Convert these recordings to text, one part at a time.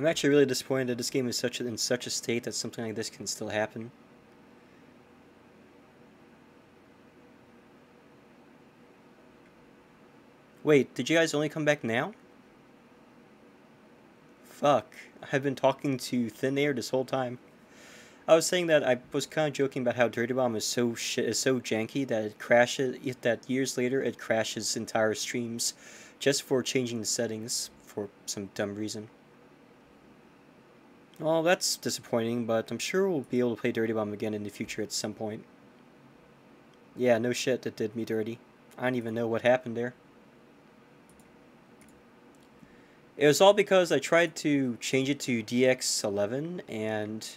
I'm actually really disappointed that this game is such a, in such a state that something like this can still happen. Wait, did you guys only come back now? Fuck, I've been talking to thin air this whole time. I was saying that I was kind of joking about how Dirty Bomb is so is so janky that it crashes that years later it crashes entire streams just for changing the settings for some dumb reason. Well, that's disappointing, but I'm sure we'll be able to play Dirty Bomb again in the future at some point. Yeah, no shit, that did me dirty. I don't even know what happened there. It was all because I tried to change it to DX11 and...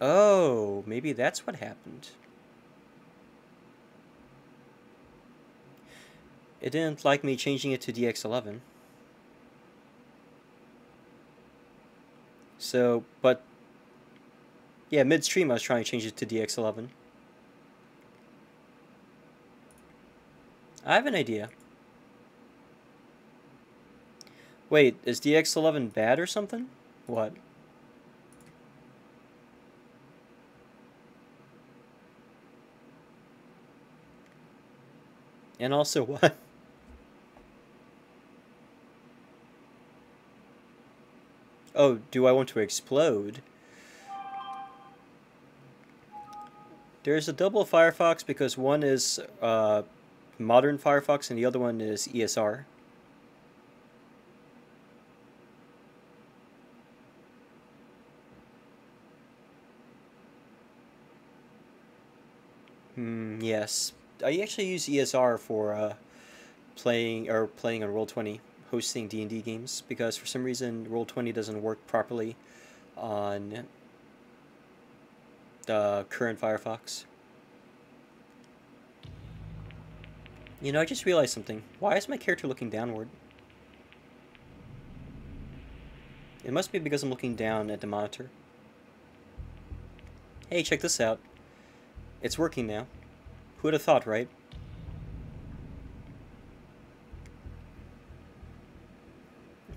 Oh, maybe that's what happened. It didn't like me changing it to DX11. So, but... Yeah, midstream I was trying to change it to DX11. I have an idea. Wait, is DX11 bad or something? What? And also what? Oh, do I want to explode? There's a double Firefox because one is uh, modern Firefox and the other one is ESR. Hmm, yes. I actually use ESR for uh, playing or playing on Roll20, hosting D&D games because for some reason Roll20 doesn't work properly on the current Firefox. You know, I just realized something. Why is my character looking downward? It must be because I'm looking down at the monitor. Hey, check this out. It's working now. Who would have thought, right?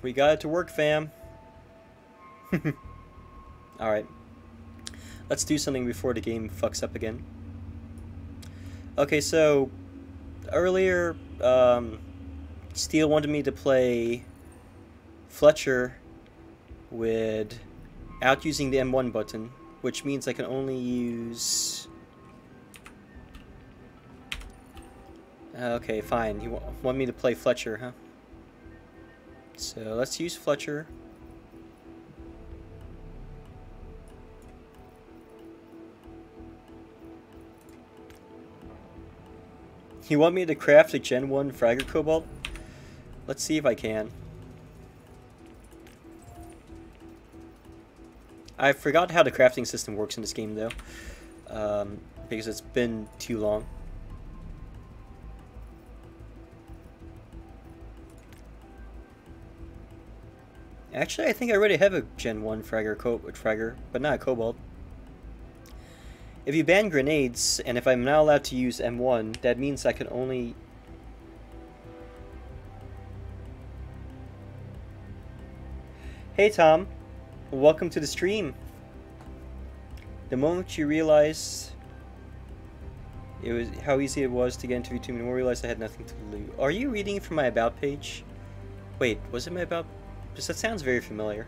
We got it to work, fam. Alright. Let's do something before the game fucks up again. Okay, so... Earlier, um, Steel wanted me to play Fletcher with out using the M1 button, which means I can only use Okay, fine. You want me to play Fletcher, huh? So let's use Fletcher. You want me to craft a Gen 1 Fragger Cobalt? Let's see if I can. I forgot how the crafting system works in this game, though. Um, because it's been too long. Actually, I think I already have a Gen 1 Fragger, Co Fragger but not a Cobalt. If you ban grenades, and if I'm not allowed to use M1, that means I can only... Hey Tom, welcome to the stream. The moment you realize it was how easy it was to get into YouTube, and realized I had nothing to lose. Are you reading from my about page? Wait, was it my about just that sounds very familiar.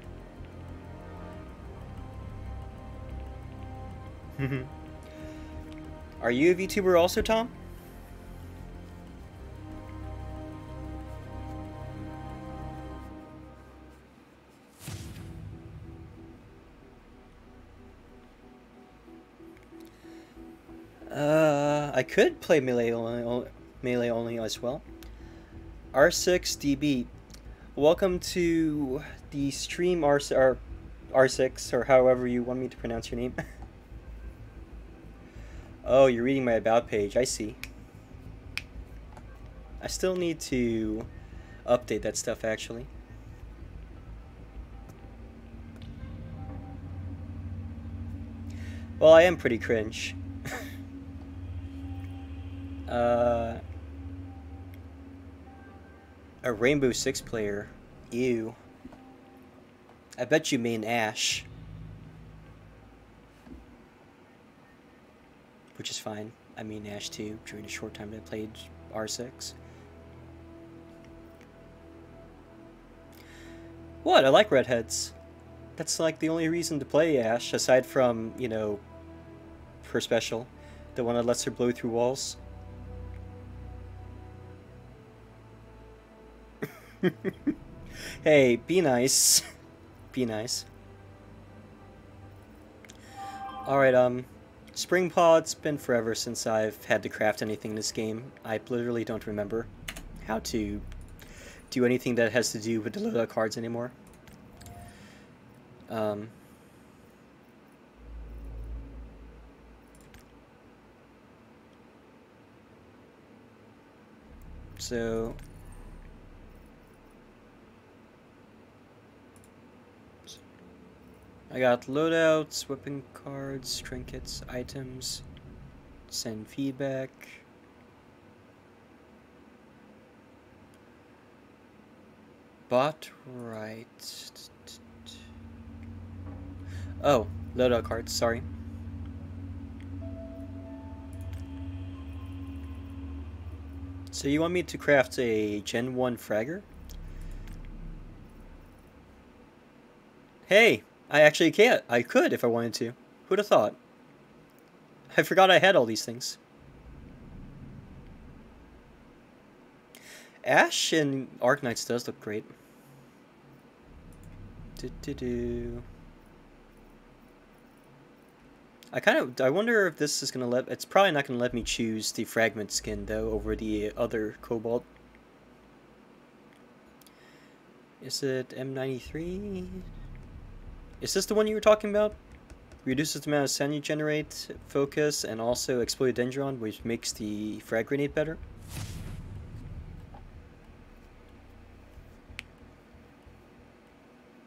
Are you a VTuber also, Tom? Uh, I could play melee only, melee only as well. R6DB Welcome to the stream R R R6 or however you want me to pronounce your name. oh, you're reading my about page. I see. I still need to update that stuff actually. Well, I am pretty cringe. uh a Rainbow Six player. Ew. I bet you mean Ash. Which is fine. I mean Ash too, during the short time that I played R6. What? I like redheads. That's like the only reason to play Ash, aside from, you know, her special. The one that lets her blow through walls. hey, be nice. be nice. Alright, um, Spring Pod's been forever since I've had to craft anything in this game. I literally don't remember how to do anything that has to do with the loadout cards anymore. Um, so I got loadouts, weapon cards, trinkets, items, send feedback. Bot right. Oh, loadout cards, sorry. So you want me to craft a Gen 1 Fragger? Hey, I actually can't. I could if I wanted to. Who'd have thought? I forgot I had all these things. Ash and Arknights does look great. Do do do. I kind of I wonder if this is gonna let. It's probably not gonna let me choose the fragment skin though over the other Cobalt. Is it M93? Is this the one you were talking about? Reduces the amount of sand you generate, focus, and also Explodendron, which makes the frag grenade better?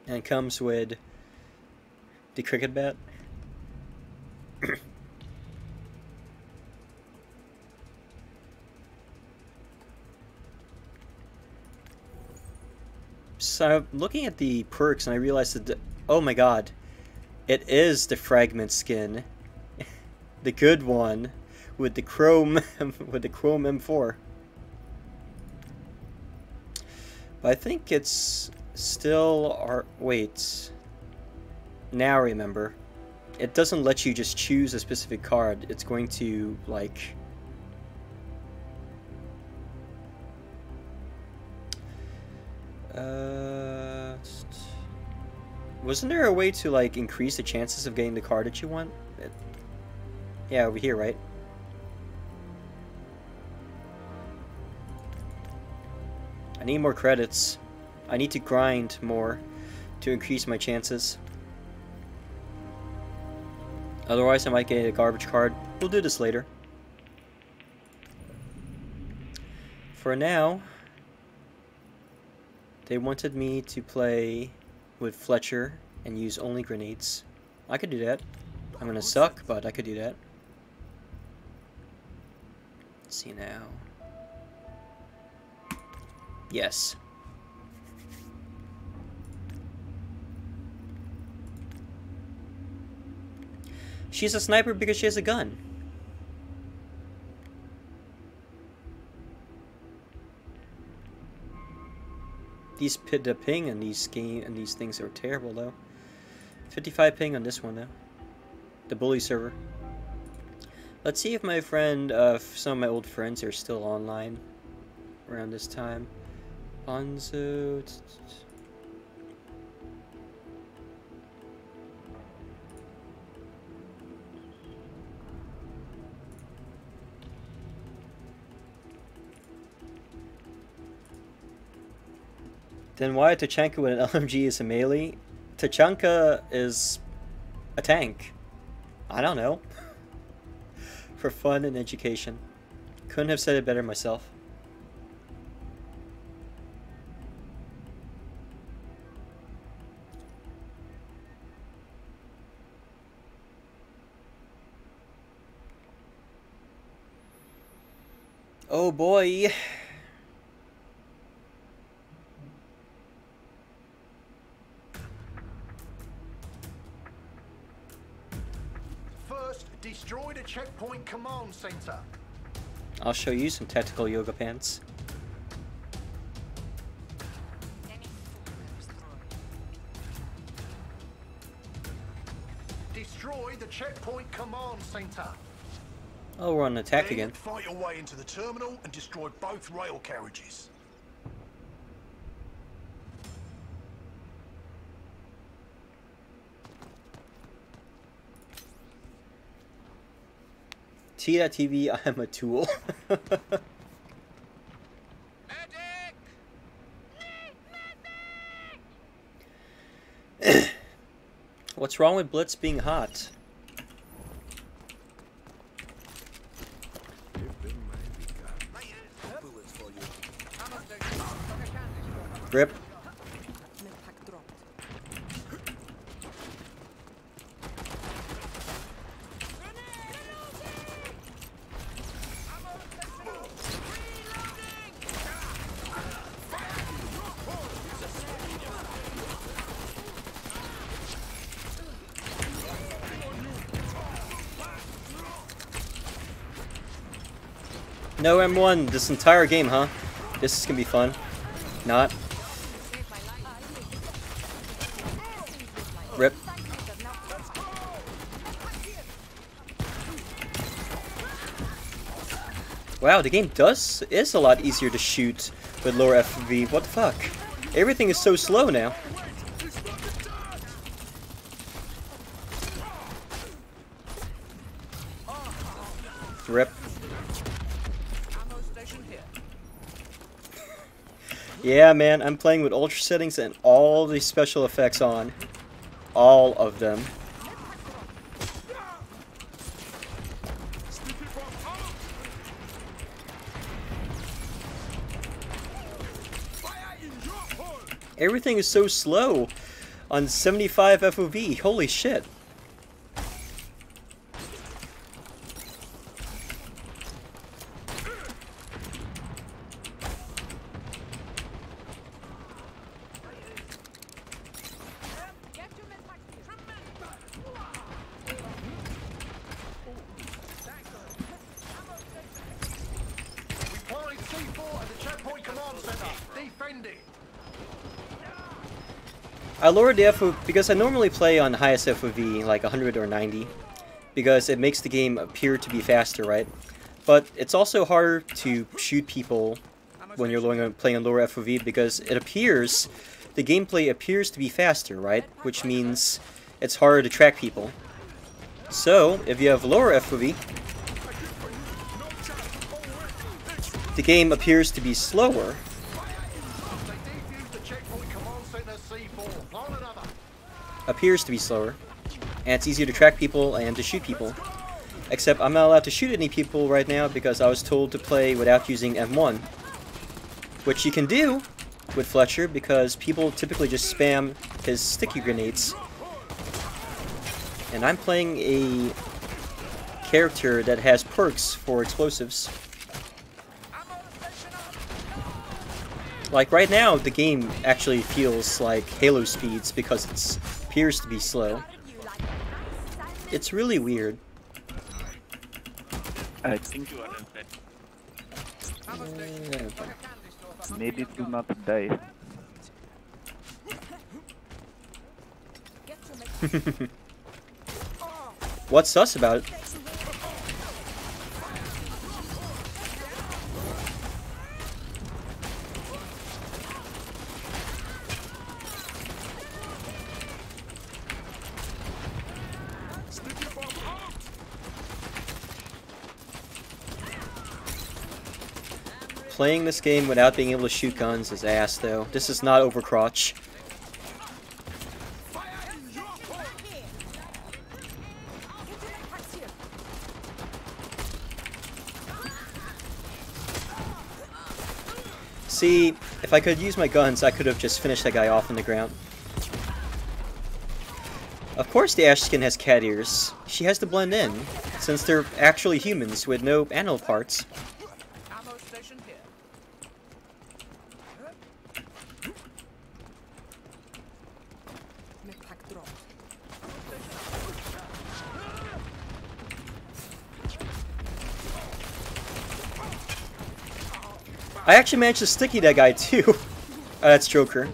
And comes with the cricket bat. so looking at the perks and I realized that Oh my god. It is the fragment skin. the good one with the chrome with the chrome M4. But I think it's still our wait. Now remember. It doesn't let you just choose a specific card. It's going to like uh wasn't there a way to, like, increase the chances of getting the card that you want? Yeah, over here, right? I need more credits. I need to grind more to increase my chances. Otherwise, I might get a garbage card. We'll do this later. For now, they wanted me to play with Fletcher and use only grenades. I could do that. I'm gonna suck, but I could do that. Let's see now. Yes. She's a sniper because she has a gun. These the ping and these game and these things are terrible though. 55 ping on this one though. The bully server. Let's see if my friend, uh, some of my old friends are still online around this time. Bonzo. Then why Tachanka with an LMG is a melee? Tachanka is a tank. I don't know. For fun and education. Couldn't have said it better myself. Oh boy. Checkpoint command center. I'll show you some tactical yoga pants. Destroy the checkpoint command center. Oh, we're on attack Then again. Fight your way into the terminal and destroy both rail carriages. T.TV, I am a tool. What's wrong with Blitz being hot? Rip. No M1 this entire game, huh? This is gonna be fun. Not. Rip. Wow, the game does is a lot easier to shoot with lower FOV. What the fuck? Everything is so slow now. Rip. Yeah, man, I'm playing with ultra settings and all the special effects on. All of them. Everything is so slow on 75 FOV. Holy shit. We planted C4 at the checkpoint command center. Defend it. I lowered the FOV because I normally play on highest FOV, like 100 or 90, because it makes the game appear to be faster, right? But it's also harder to shoot people when you're playing on lower FOV because it appears, the gameplay appears to be faster, right? Which means it's harder to track people. So, if you have lower FOV, the game appears to be slower, appears to be slower, and it's easier to track people and to shoot people. Except I'm not allowed to shoot any people right now because I was told to play without using M1. Which you can do with Fletcher because people typically just spam his sticky grenades. And I'm playing a character that has perks for explosives. Like right now, the game actually feels like Halo speeds because it appears to be slow. It's really weird. I think you are dead. Maybe do not die. What's sus about it? Playing this game without being able to shoot guns is ass, though. This is not Overcrotch. See, if I could use my guns, I could have just finished that guy off in the ground. Of course the Ash skin has cat ears. She has to blend in, since they're actually humans with no animal parts. I actually managed to sticky that guy too. oh, that's Joker.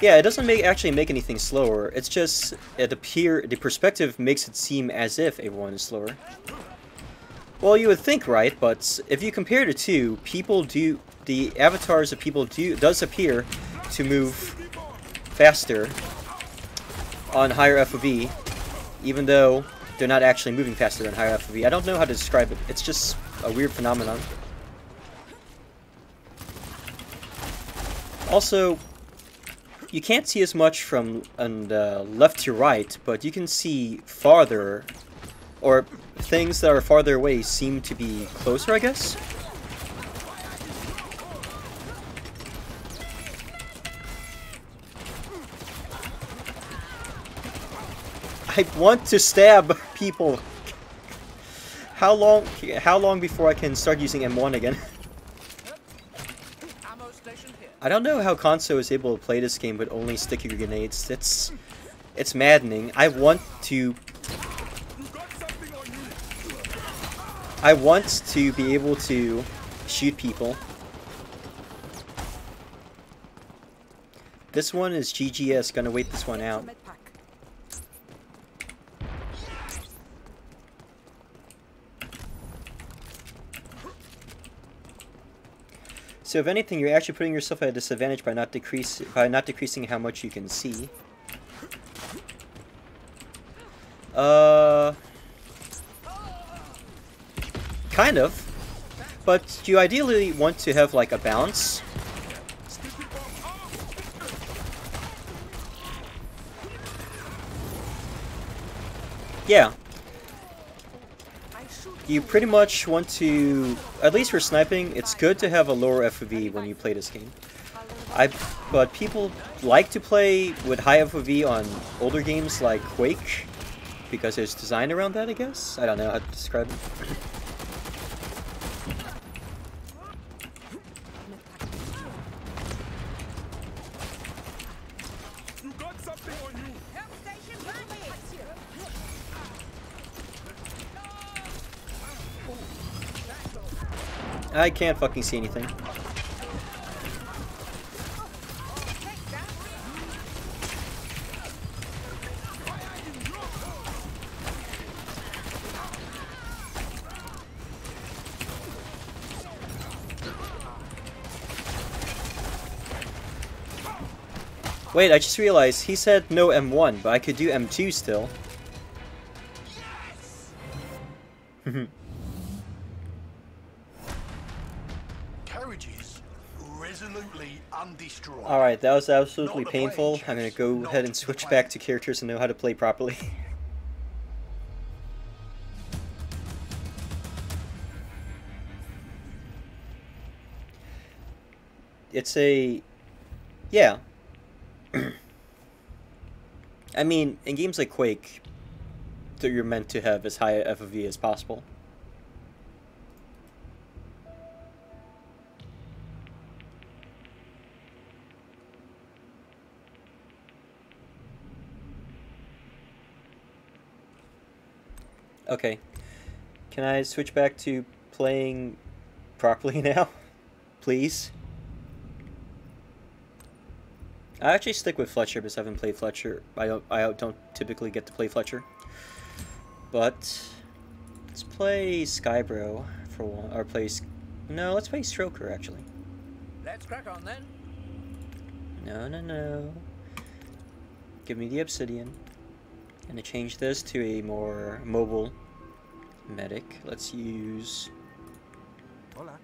Yeah, it doesn't make actually make anything slower. It's just uh, it appear the perspective makes it seem as if everyone is slower. Well, you would think, right? But if you compare the two, people do the avatars of people do does appear to move faster on higher FOV, even though they're not actually moving faster than higher FOV. I don't know how to describe it. It's just a weird phenomenon. Also, you can't see as much from on the uh, left to right, but you can see farther, or things that are farther away seem to be closer, I guess? I want to stab people. How long? How long before I can start using M1 again? I don't know how Konso is able to play this game with only sticky grenades. It's it's maddening. I want to I want to be able to shoot people. This one is GGS, gonna wait this one out. So if anything, you're actually putting yourself at a disadvantage by not decrease by not decreasing how much you can see. Uh, kind of, but you ideally want to have like a balance. Yeah, you pretty much want to, at least for sniping, it's good to have a lower FOV when you play this game. I, but people like to play with high FOV on older games like Quake, because it's designed around that, I guess? I don't know how to describe it. I can't fucking see anything. Wait, I just realized he said no M1, but I could do M2 still. undestroyed. Alright, that was absolutely painful. I'm gonna go not ahead and switch back to characters and know how to play properly. it's a... Yeah. I mean, in games like Quake, that you're meant to have as high a FOV as possible. Okay. Can I switch back to playing properly now? Please? I actually stick with Fletcher because I haven't played Fletcher. I don't I don't typically get to play Fletcher. But let's play Skybro for one or play No, let's play Stoker actually. Let's crack on then. No, no, no. Give me the obsidian. Gonna change this to a more mobile medic. Let's use. Hola.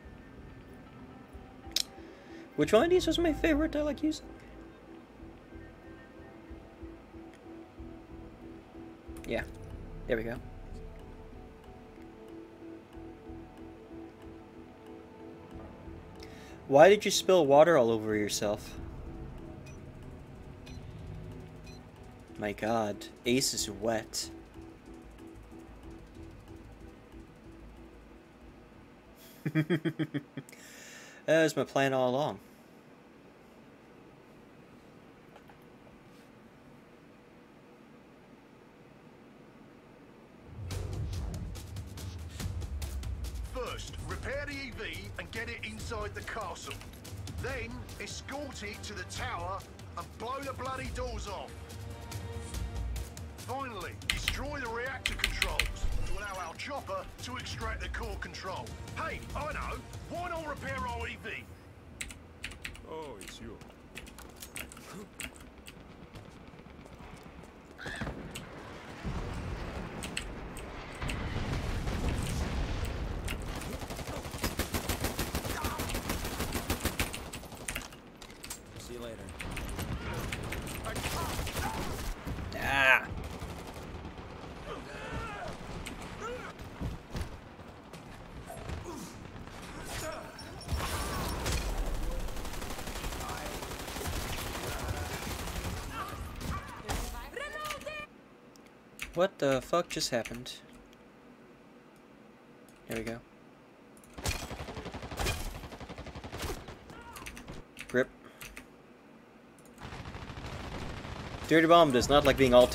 Which one of these was my favorite I like using? Yeah. There we go. Why did you spill water all over yourself? My god, Ace is wet. that was my plan all along. First, repair the EV and get it inside the castle. Then, escort it to the tower and blow the bloody doors off. Finally, destroy the reactor controls to allow our chopper to extract the core control. Hey, I know. Why not repair our EV? Oh, it's you. See you later. Ah! What the fuck just happened? There we go. Grip. Dirty Bomb does not like being all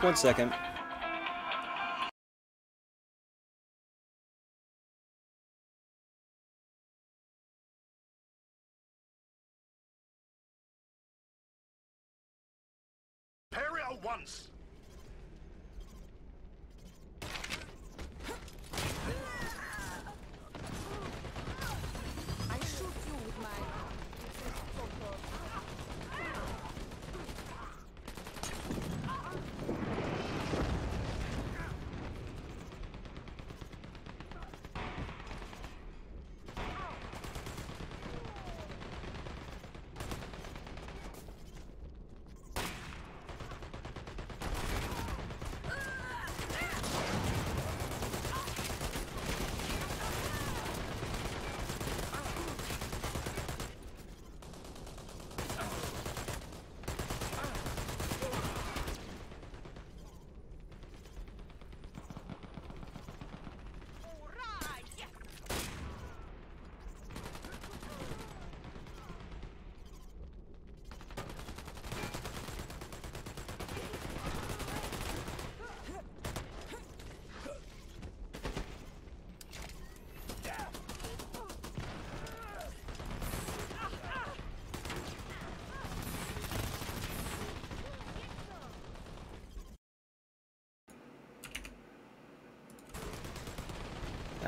One second.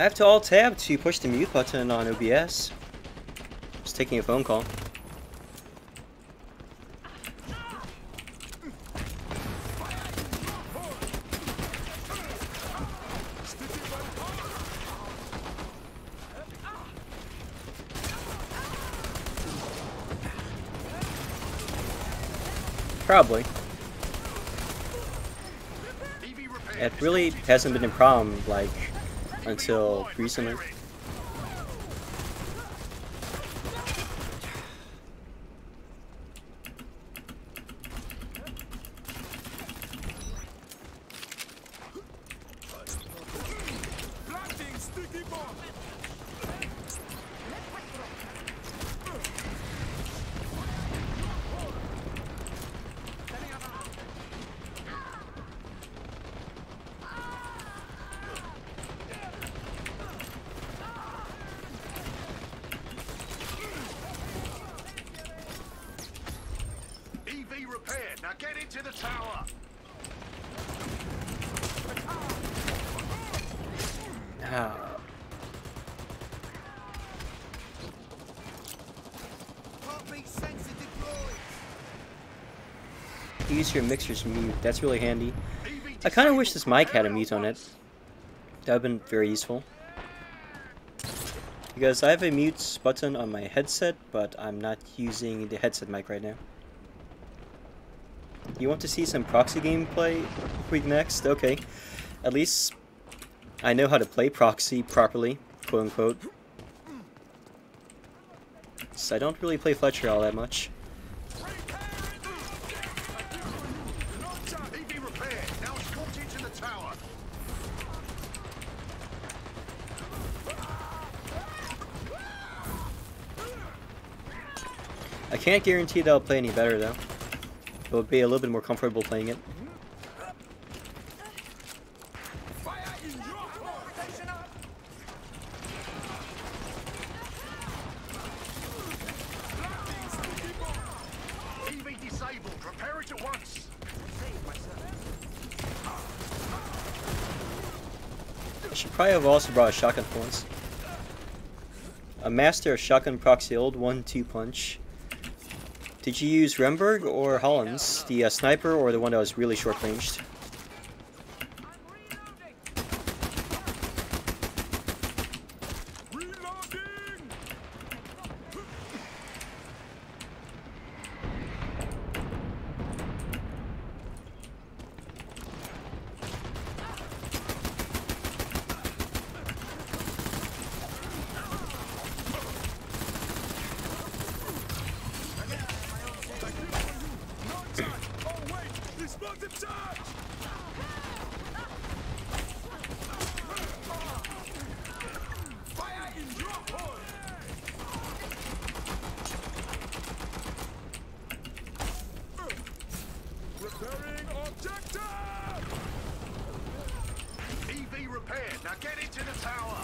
I have to alt tab to push the mute button on OBS. Just taking a phone call. Probably. It really hasn't been a problem, like, until recently. Planting sticky bomb. EV E repaired. Now get into the tower. Ah. Use your mixer's mute. That's really handy. I kind of wish this mic had a mute on it. That would have been very useful. Because I have a mute button on my headset, but I'm not using the headset mic right now. You want to see some proxy gameplay week next? Okay. At least I know how to play proxy properly, quote unquote. So I don't really play Fletcher all that much. EV repaired. Now escort into the tower. I can't guarantee that I'll play any better though. It'll be a little bit more comfortable playing it. It. I should probably have also brought a shotgun once. A master of shotgun proxy old one two punch. Did you use Remburg or Hollunds, the uh, sniper or the one that was really short ranged? Reloading. No time. Oh wait, explosive charge. Fire in your hole. Repairing objective. EV repaired. Now get into the tower.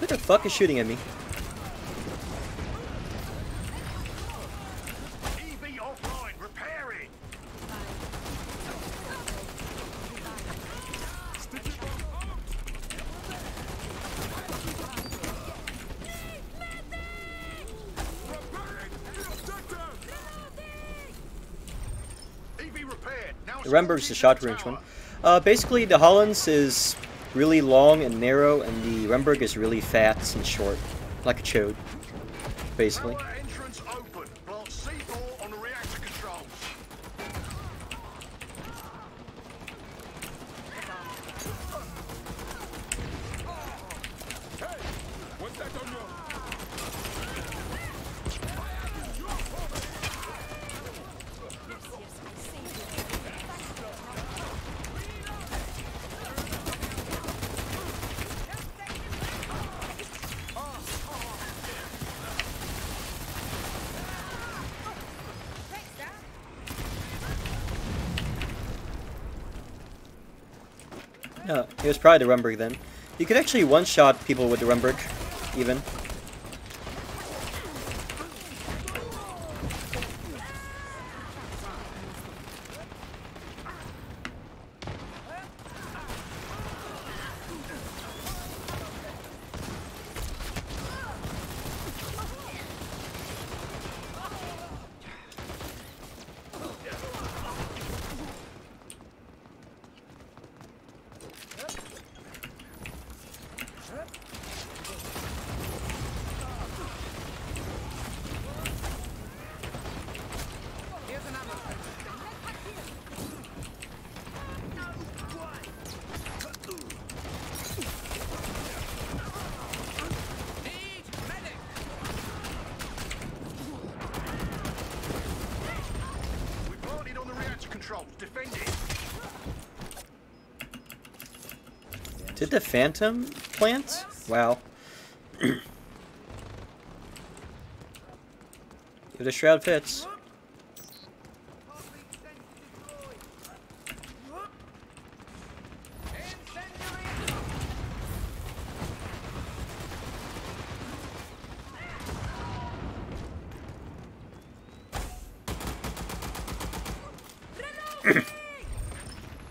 Who the fuck is shooting at me? EV offline. Repairing. Sticky bomb out. Repairing the objective. EV repaired. Now The Remburg's the short range one. Uh, basically, the Hollunds is really long and narrow, and the Remburg is really fat and short, like a chode, basically. Tower entrance open. Block C4 on the reactor controls. Hey, what's that on your? No, it was probably the Remburg then. You could actually one-shot people with the Remburg, even. controls. Defend it. Did the Phantom plant? Wow. if the shroud fits.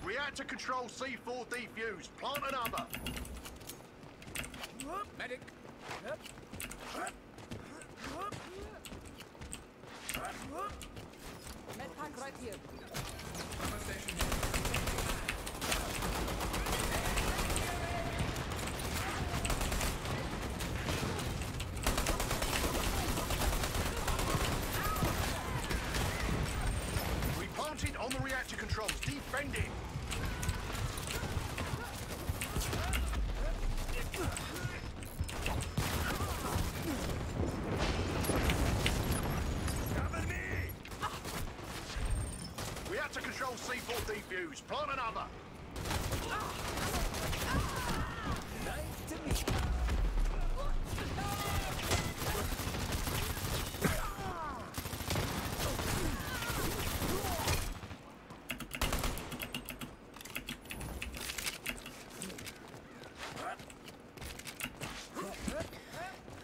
Reactor control C4 defused. Plant another. Medic. Medpack right here. We planted on the reactor controls. Defend it. Reactor control C4 defused. Plant another.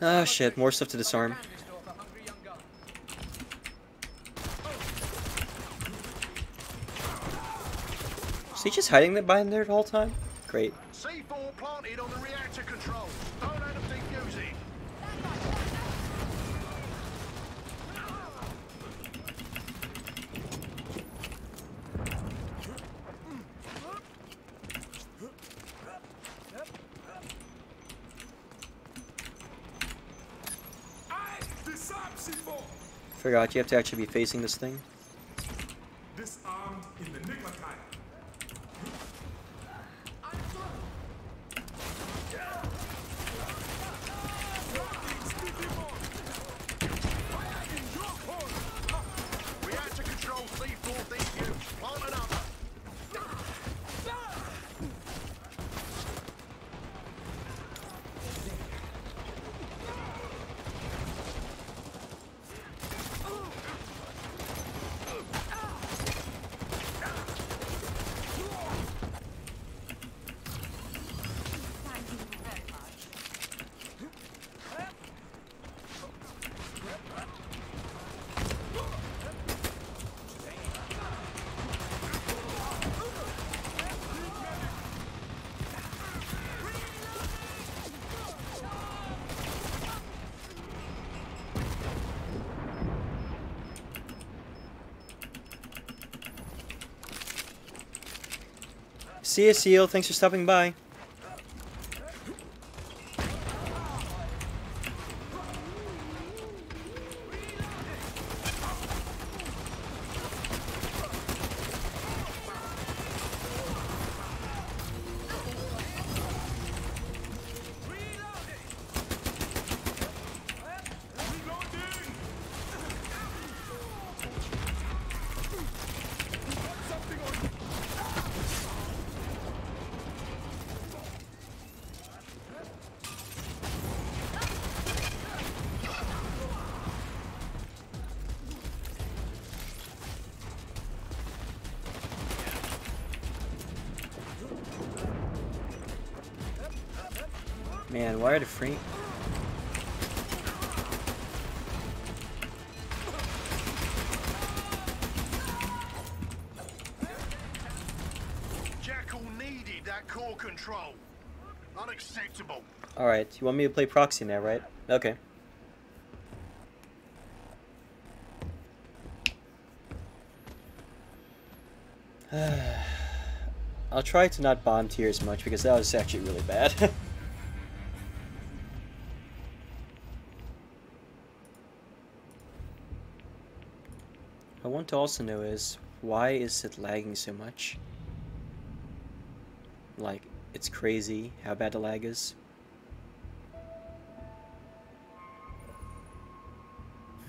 Ah, shit. More stuff to disarm. Is he just hiding behind there the whole time? Great. C4 planted on the reactor controls. Don't let them defuse it. I disarm C4. You have to actually be facing this thing. Disarmed in the nick of time. Reactor control C4 defused. Plant another. See ya, Seal. Thanks for stopping by. You want me to play proxy now, right? Okay. I'll try to not bomb tier as much because that was actually really bad. I want to also know is why is it lagging so much? Like, it's crazy how bad the lag is.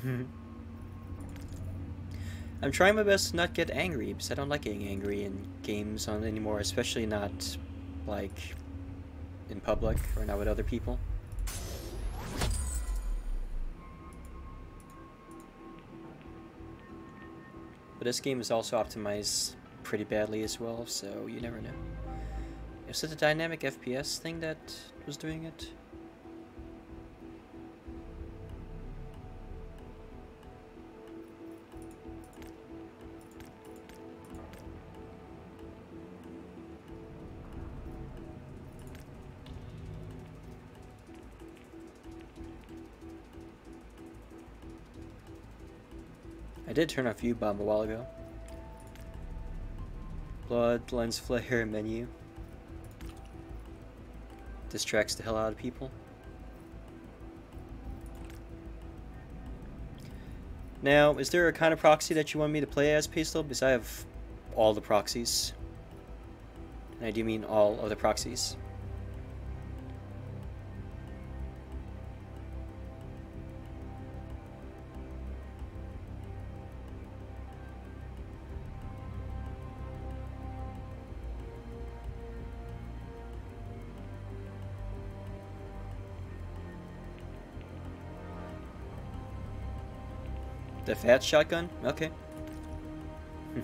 Mm-hmm. I'm trying my best to not get angry because I don't like getting angry in games on anymore, especially not like in public or not with other people. But this game is also optimized pretty badly as well, so you never know. Is it the dynamic FPS thing that was doing it? I did turn off U-bomb a while ago. Blood, lens flare, menu. Distracts the hell out of people. Now, is there a kind of proxy that you want me to play as, Pastel? Because I have all the proxies. And I do mean all of the proxies. The fat shotgun? Okay.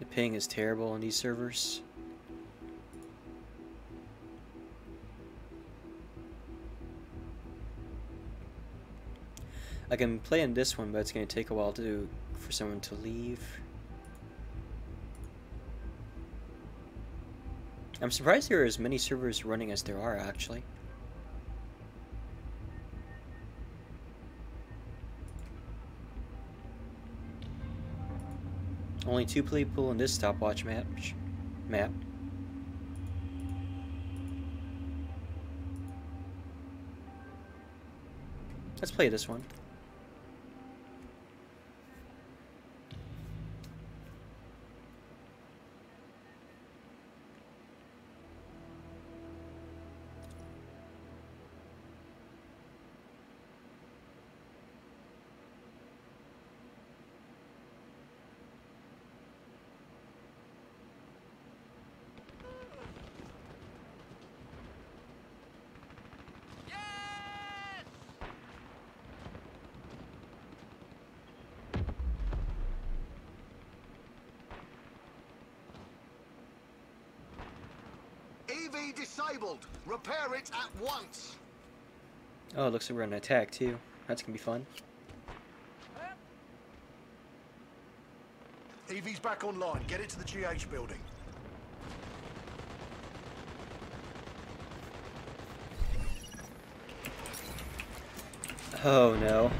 the ping is terrible on these servers. I can play in this one, but it's going to take a while to for someone to leave. I'm surprised there are as many servers running as there are, actually. Only two people in this stopwatch map. map. Let's play this one. Disabled. Repair it at once. Oh, it looks like we're on an attack too. That's gonna be fun. EV's back online. Get it to the GH building. Oh no.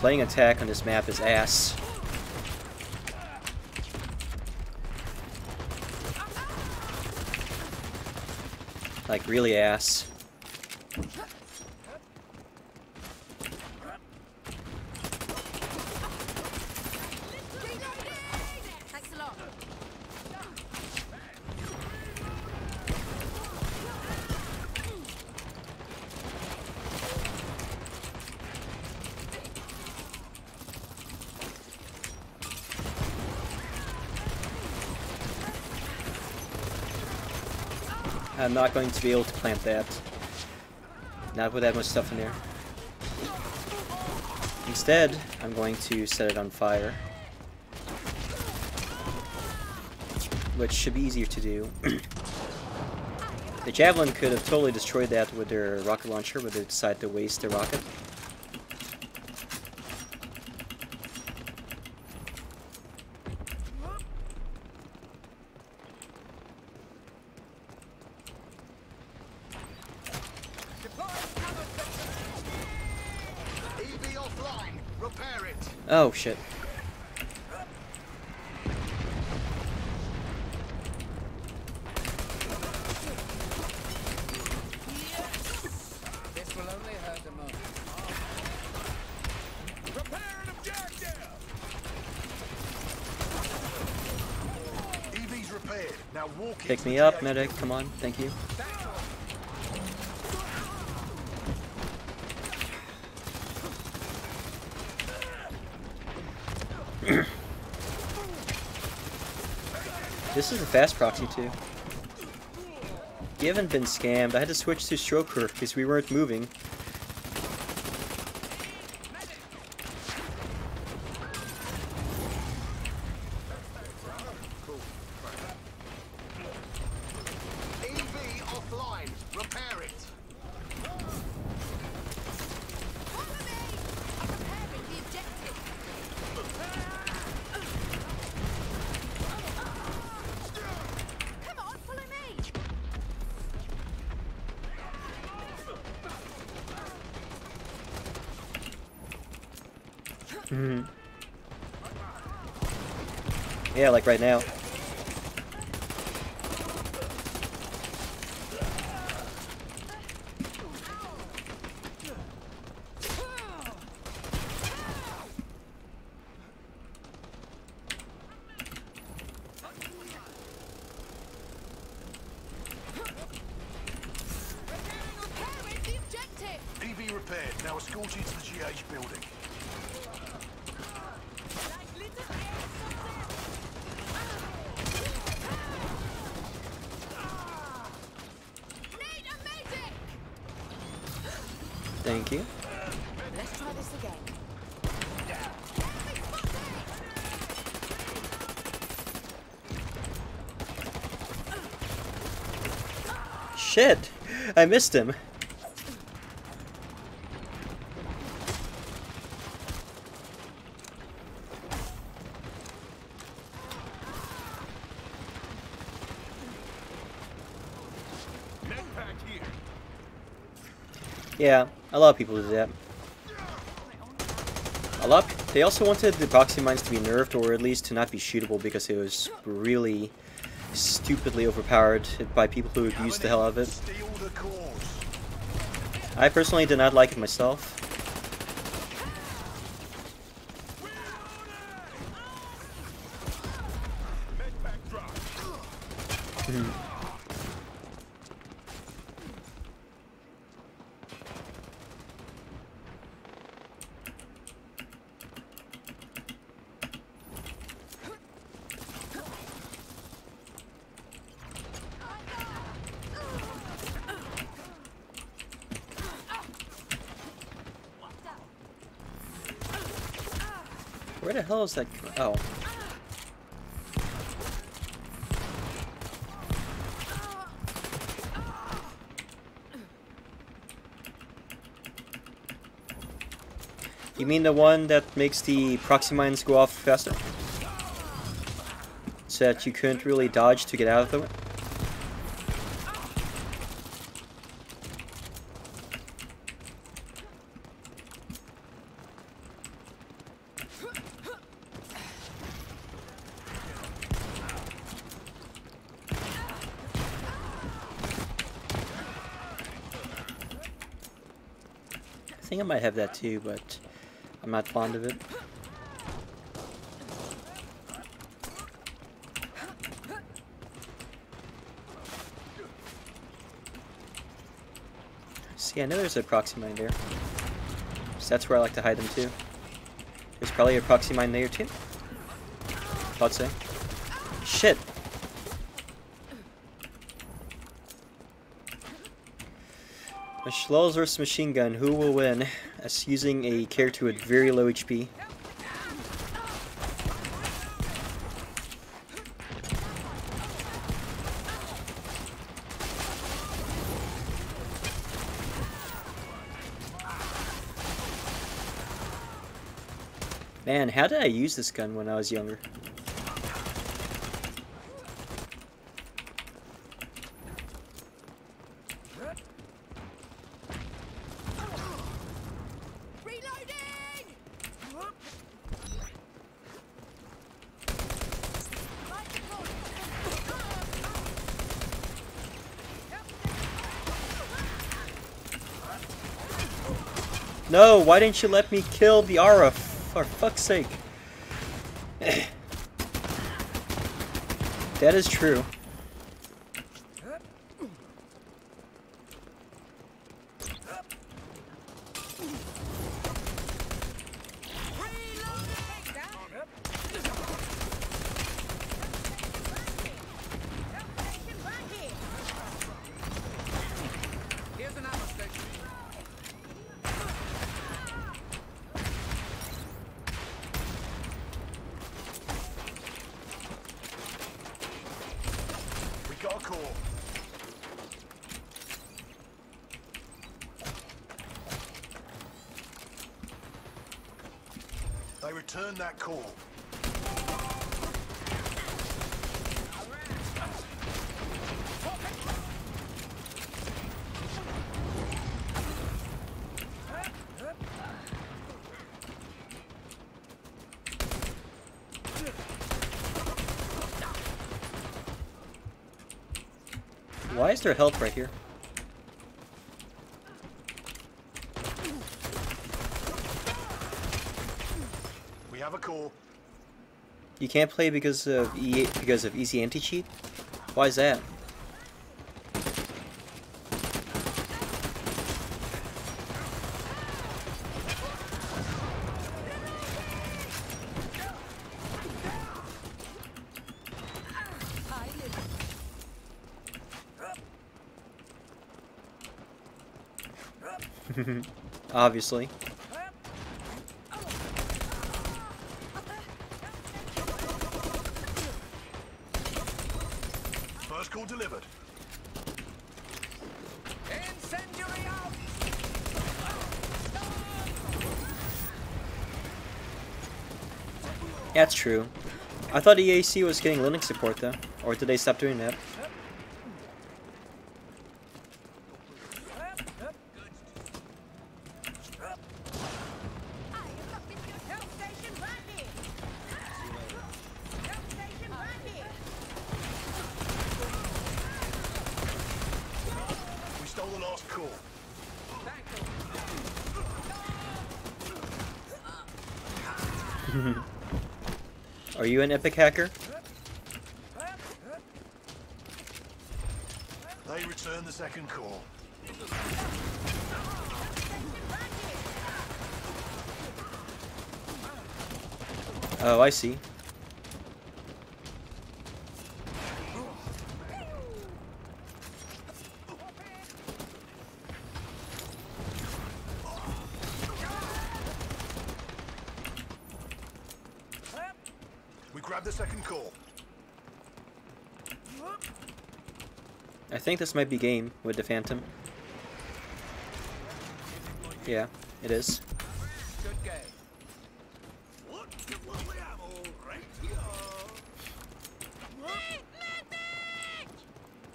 Playing attack on this map is ass. Like really ass. I'm not going to be able to plant that. Not with that much stuff in there. Instead, I'm going to set it on fire. Which should be easier to do. the Javelin could have totally destroyed that with their rocket launcher, but they decided to waste their rocket. EV offline. Repair it. Oh shit. This will only hurt a moment. EV Now walk Pick me up, medic. Come on. Thank you. this is a fast proxy too. You haven't been scammed. I had to switch to Stoker because we weren't moving. EV offline. Repair it. Follow me! I'm repairing the objective. Come on, follow me! Yeah, like right now. Repairing the objective! EV repaired. Now escort you to the GH building. Need a medic! Thank you. Let's try this again. Shit! I missed him. Yeah, a lot of people do that. A lot. They also wanted the proxy mines to be nerfed, or at least to not be shootable, because it was really stupidly overpowered by people who abused the hell out of it. I personally did not like it myself. Hmm. Where the hell is that? Oh. You mean the one that makes the proxy mines go off faster? So that you couldn't really dodge to get out of it? Might have that too, but I'm not fond of it. See, I know there's a proxy mine there. So that's where I like to hide them too. There's probably a proxy mine there too. Thought so. Shit! A Schloss versus machine gun, who will win? Using a character with very low HP. Man, how did I use this gun when I was younger? No, why didn't you let me kill the Aura? For fuck's sake. that is true. Call. Why is there health right here? We have a call. You can't play because of e because of easy anti cheat. Why is that? Obviously. First core delivered. Incendiary out! That's true. I thought EAC was getting Linux support though. Or did they stop doing that? Help station right here. Help station right here. We stole the last core. Are you an epic hacker? They return the second core. Oh, I see. We grab the second core. I think this might be game with the Phantom. Yeah, it is.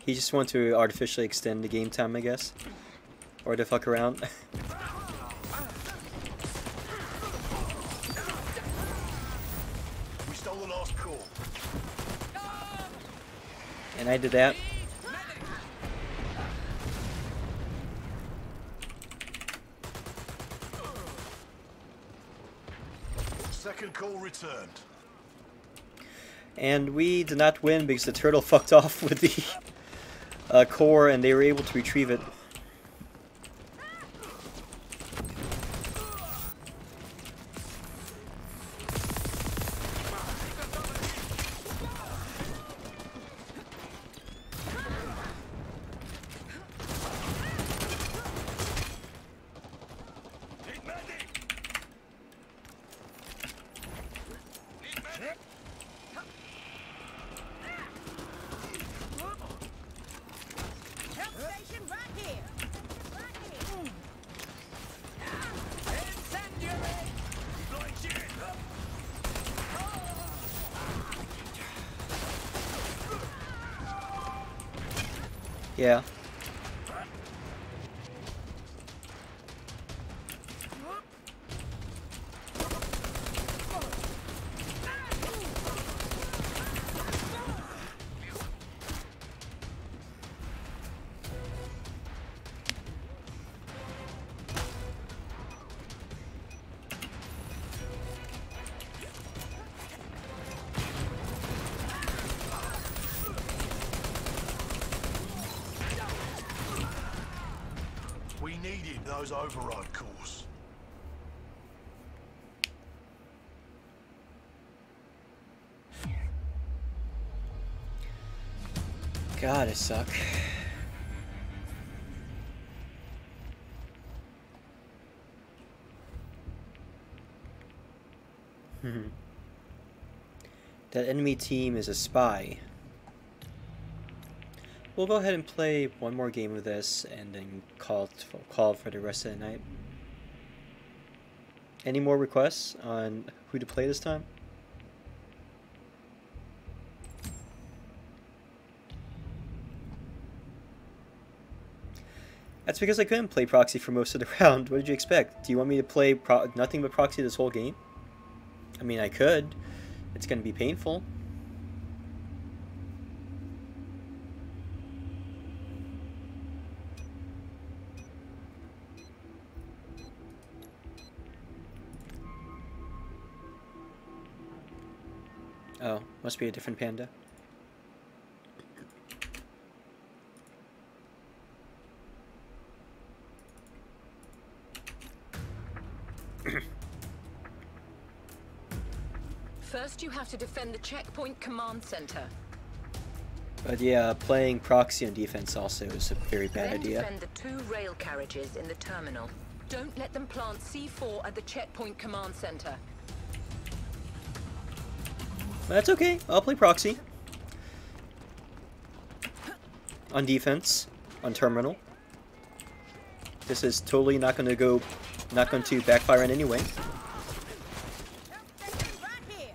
He just wanted to artificially extend the game time, I guess. Or to fuck around. We stole the last core. and I did that. Second core returned. And we did not win because the turtle fucked off with the uh, core and they were able to retrieve it. Help station right here. Right here. Incendiary! Yeah. I suck. that enemy team is a spy. We'll go ahead and play one more game of this and then call call for the rest of the night. Any more requests on who to play this time? Because I couldn't play proxy for most of the round. What did you expect? Do you want me to play nothing but proxy this whole game? I mean, I could. It's going to be painful. Oh, must be a different panda. Checkpoint command center. But yeah, playing proxy on defense also is a very bad then idea. defend the two rail carriages in the terminal. Don't let them plant C4 at the checkpoint command center. That's okay. I'll play proxy. On defense, on terminal. This is totally not going to go, not going to backfire in any way. Help station right here.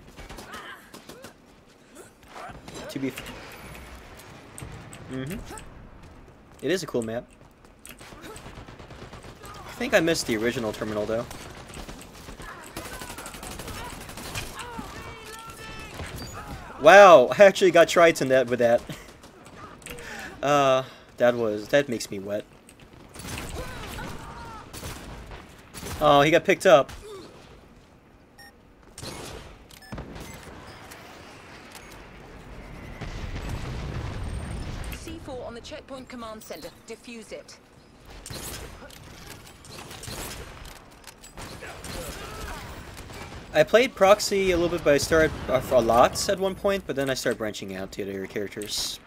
To be. Mm-hmm. It is a cool map. I think I missed the original terminal though. Wow, I actually got Triton that with that. Uh, that was that makes me wet. Oh, he got picked up. C4 on the checkpoint command center. Defuse it. I played Proxy a little bit, but I started uh, a lot at one point, but then I started branching out to other characters.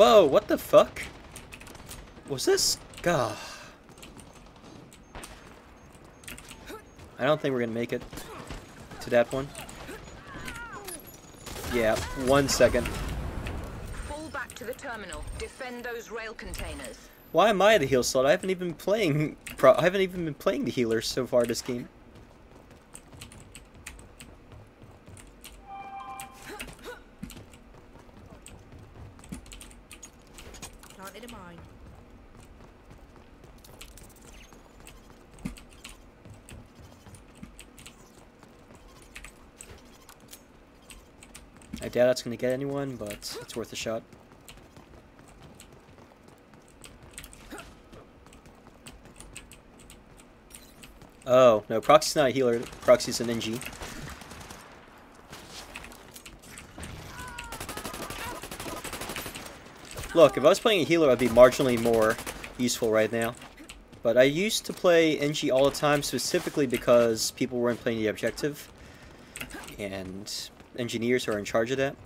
Whoa, what the fuck? Was this... Gah. I don't think we're gonna make it to that one. Yeah, one second. Fall back to the terminal. Defend those rail containers. Why am I the heal slot? I haven't even been playing. Pro I haven't even been playing the healers so far this game. That's gonna get anyone, but it's worth a shot. Oh, no, Proxy's not a healer. Proxy's an NG. Look, if I was playing a healer, I'd be marginally more useful right now. But I used to play NG all the time, specifically because people weren't playing the objective. And engineers who are in charge of that.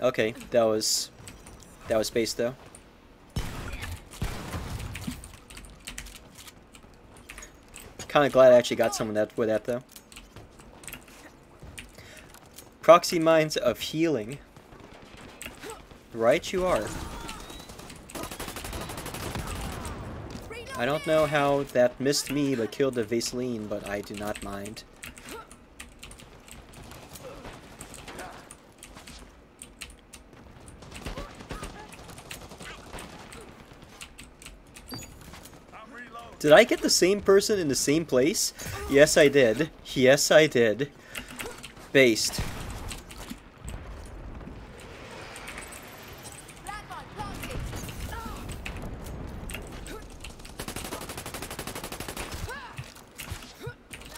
Okay, that was... That was space, though. Kind of glad I actually got someone that with that, though. Proxy Mines of Healing. Right you are. I don't know how that missed me but killed the Vassili, but I do not mind. Did I get the same person in the same place? Yes, I did. Yes, I did. Based.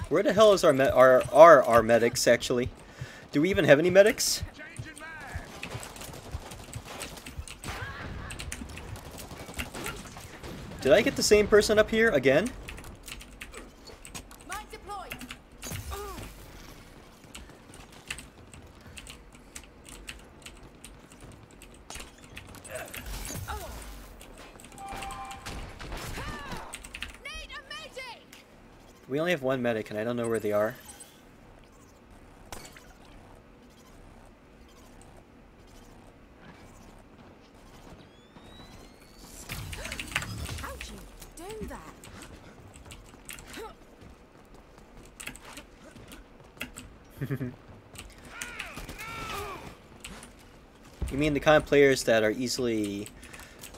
Where the hell is our our are our medics actually? Do we even have any medics? Did I get the same person up here again? We only have one medic and I don't know where they are. Kind of players that are easily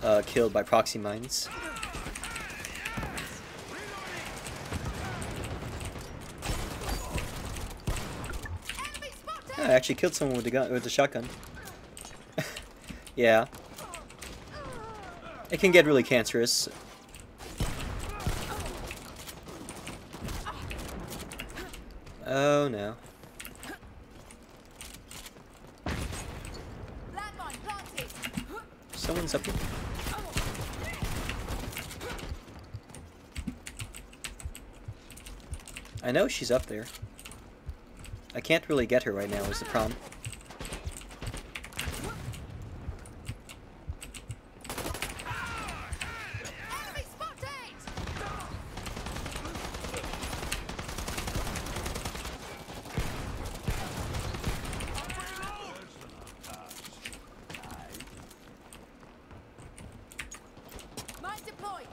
uh, killed by proxy mines? Yeah, I actually killed someone with the gun with the shotgun. yeah. It can get really cancerous. Oh no. Up. I know she's up there. I can't really get her right now is the problem. Enemy spotted! Mine deployed!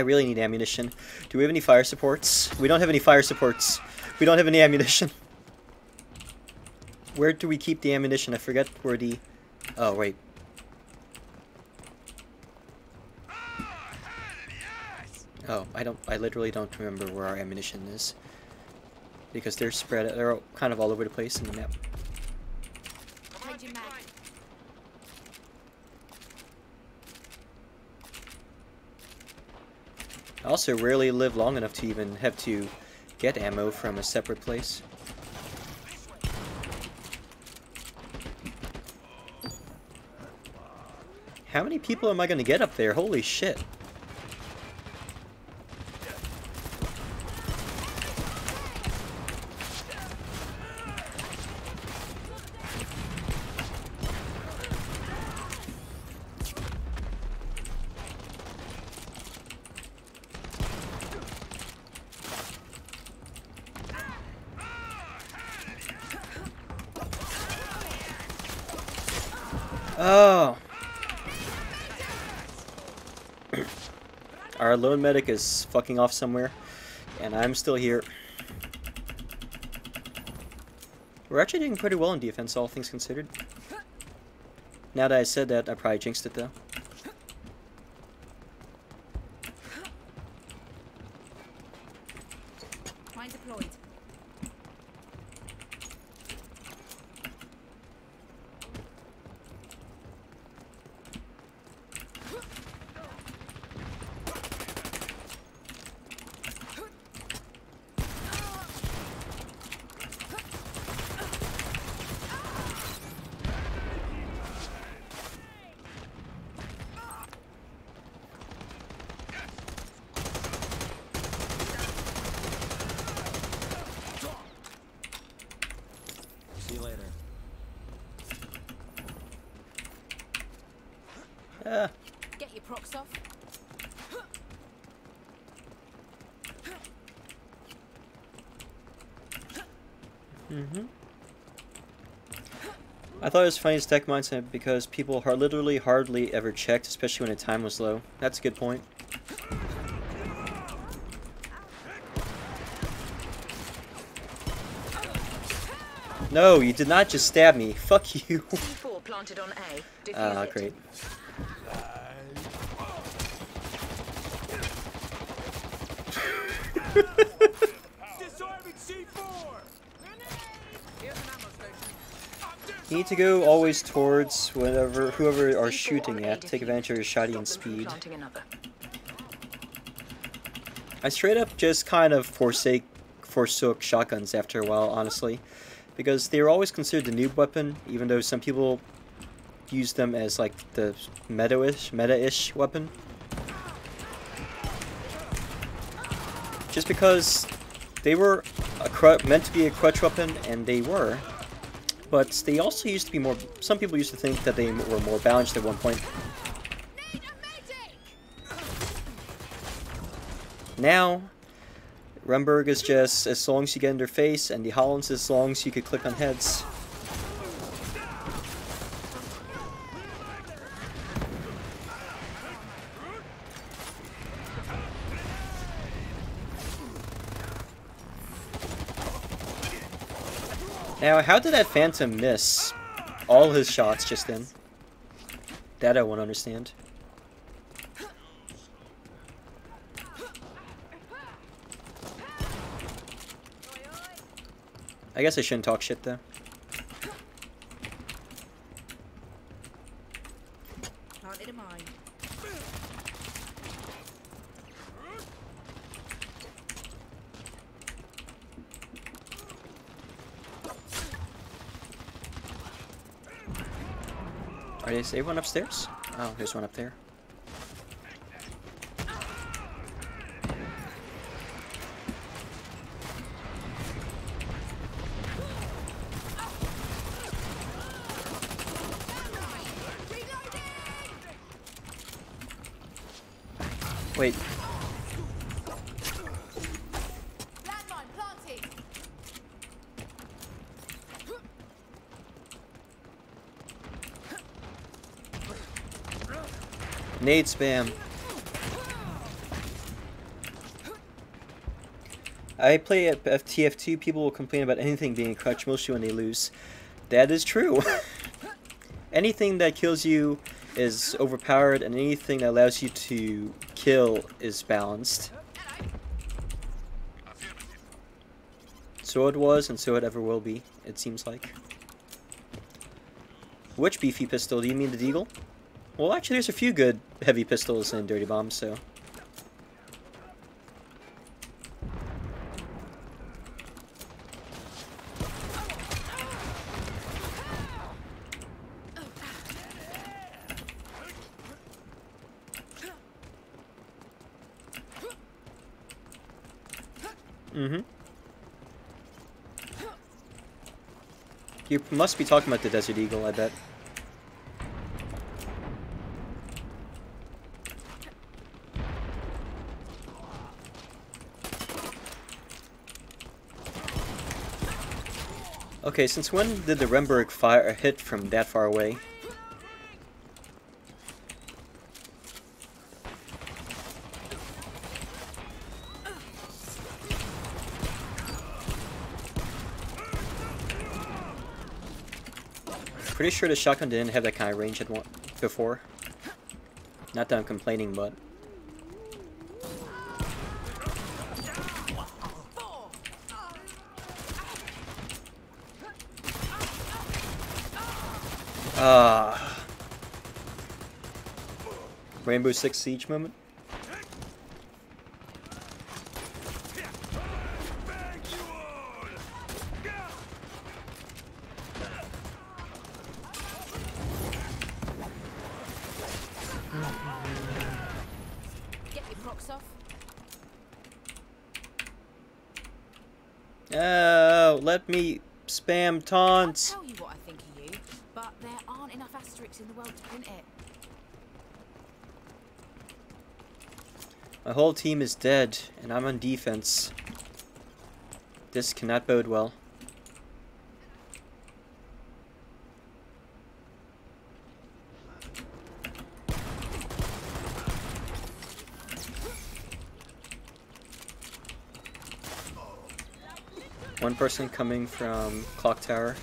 I really need ammunition. Do we have any fire supports? We don't have any fire supports. We don't have any ammunition. Where do we keep the ammunition? I forget where the... Oh, wait. Oh, I don't... I literally don't remember where our ammunition is. Because they're spread... They're kind of all over the place in the map. Changing mag. I also rarely live long enough to even have to get ammo from a separate place. How many people am I gonna get up there? Holy shit. Oh. Our lone medic is fucking off somewhere, and I'm still here. We're actually doing pretty well in defense, all things considered. Now that I said that, I probably jinxed it though. Mine deployed. See you later. Ah, Get your procs off. mm-hmm. I thought it was funny as tech mindset because people har literally hardly ever checked, especially when the time was low. That's a good point. No, you did not just stab me. Fuck you. C4 planted on A. Defuse Ah, it. great. Disarming C4! Here's an ammo station. You need to go always towards whatever whoever are shooting at. Take advantage of your shotty and speed. I straight up just kind of forsake forsook shotguns after a while, honestly, because they were always considered the noob weapon, even though some people use them as like the meta-ish, meta-ish weapon. Just because they were a meant to be a crutch weapon, and they were, but they also used to be more... Some people used to think that they were more balanced at one point. Now, Remburg is just as long as you get in their face, and the Hollunds as long as you could click on heads. Now, how did that Phantom miss all his shots just then? That I won't understand. I guess I shouldn't talk shit though. Is everyone upstairs? Oh, there's one up there. Nade spam. I play at FTF2, people will complain about anything being a crutch, mostly when they lose. That is true. anything that kills you is overpowered, and anything that allows you to kill is balanced. So it was, and so it ever will be, it seems like. Which beefy pistol? Do you mean the Deagle? Well, actually, there's a few good heavy pistols and Dirty bombs, so... Mm-hmm. You must be talking about the Desert Eagle, I bet. Okay, since when did the Remburg fire hit from that far away? Pretty sure the shotgun didn't have that kind of range at one before. Not that I'm complaining, but Ah. Rainbow Six Siege moment. Get your procs off. Oh, let me spam taunts. tell you what I think of you, but there aren't enough asterisks in the world to print it. My whole team is dead, and I'm on defense. This cannot bode well. One person coming from Clock Tower.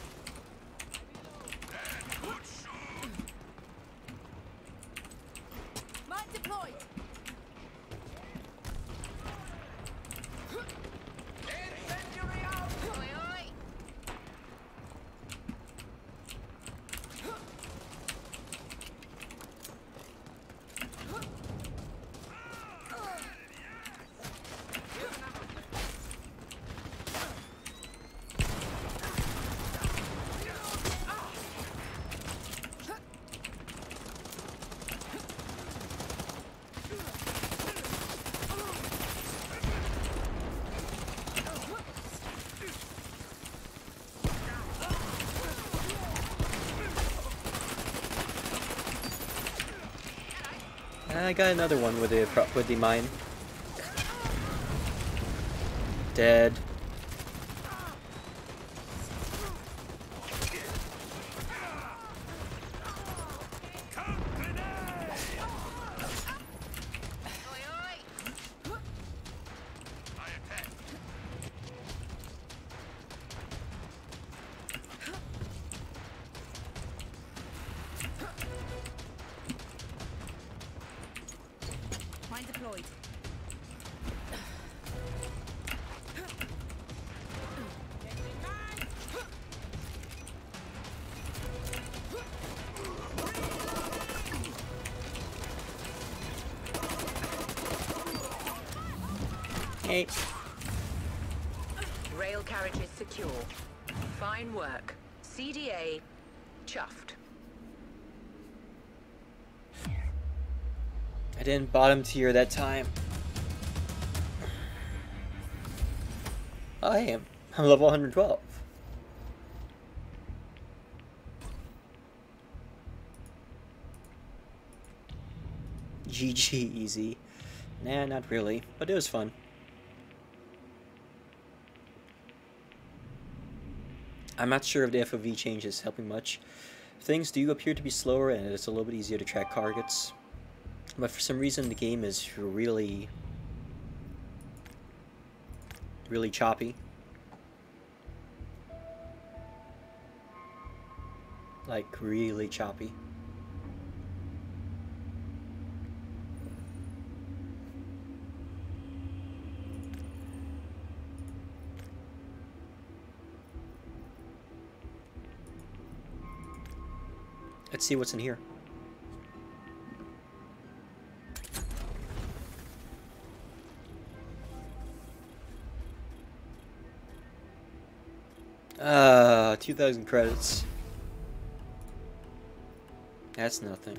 I got another one with the with the mine. Dead. Bottom tier that time. I am. I'm level 112. GG easy. Nah, not really, but it was fun. I'm not sure if the FOV change is helping much. Things do appear to be slower and it's a little bit easier to track targets. But for some reason the game is really really choppy. Like really choppy. Let's see what's in here. Uh, 2,000 credits. That's nothing.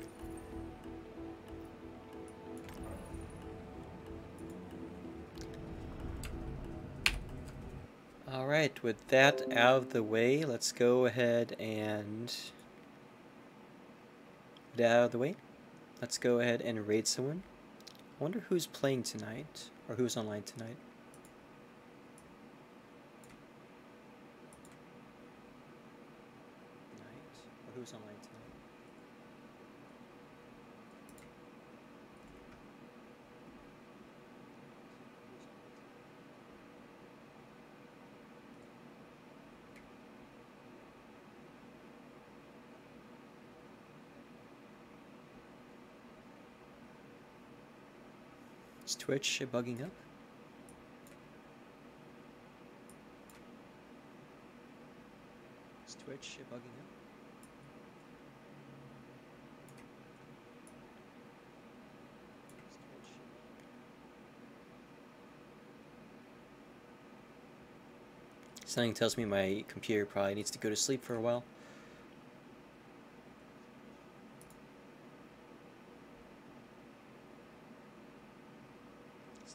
Alright, with that out of the way, let's go ahead and... That out of the way, let's go ahead and raid someone. I wonder who's playing tonight, or who's online tonight? Is Twitch bugging up? Is Twitch bugging up? Something tells me my computer probably needs to go to sleep for a while.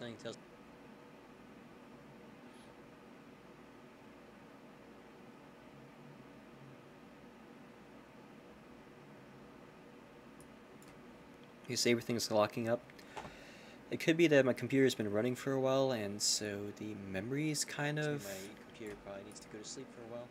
Something tells Because everything's locking up. It could be that my computer's been running for a while, and so the memory's kind of. My computer probably needs to go to sleep for a while.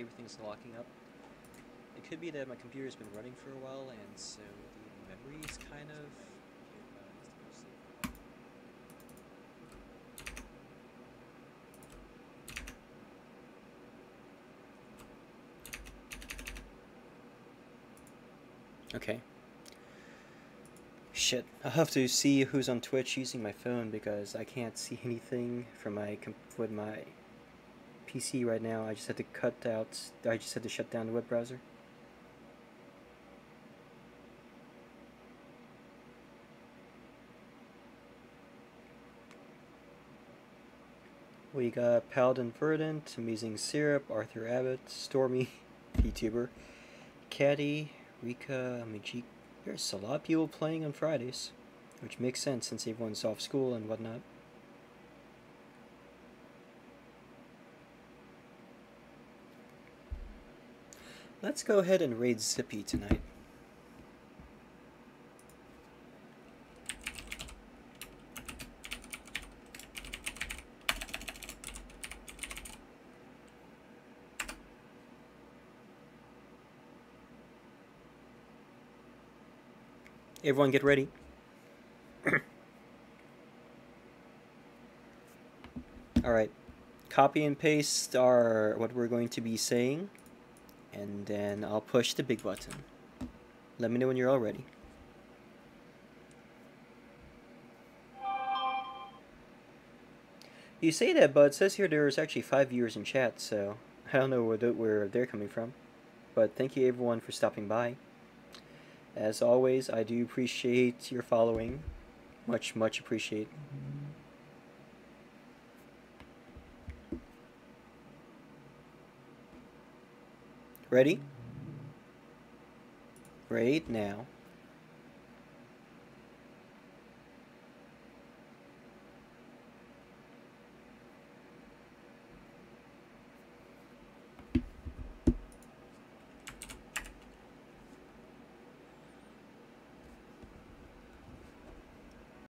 Everything's locking up. It could be that my computer's been running for a while, and so the memory's kind of. Okay. Shit, I'll have to see who's on Twitch using my phone because I can't see anything from my with my PC right now. I just had to cut out. I just had to shut down the web browser. We got Paladin Verdant, Amazing Syrup, Arthur Abbott, Stormy, VTuber, Caddy, Rika, Majik, There's a lot of people playing on Fridays, which makes sense since everyone's off school and whatnot. Let's go ahead and raid Zippy tonight. Everyone get ready. Alright. Copy and paste are what we're going to be saying. And then I'll push the big button. Let me know when you're all ready. You say that, but it says here there's actually five viewers in chat, so I don't know where, the, where they're coming from. But thank you everyone for stopping by. As always, I do appreciate your following. Much, much appreciate. Ready? Right now.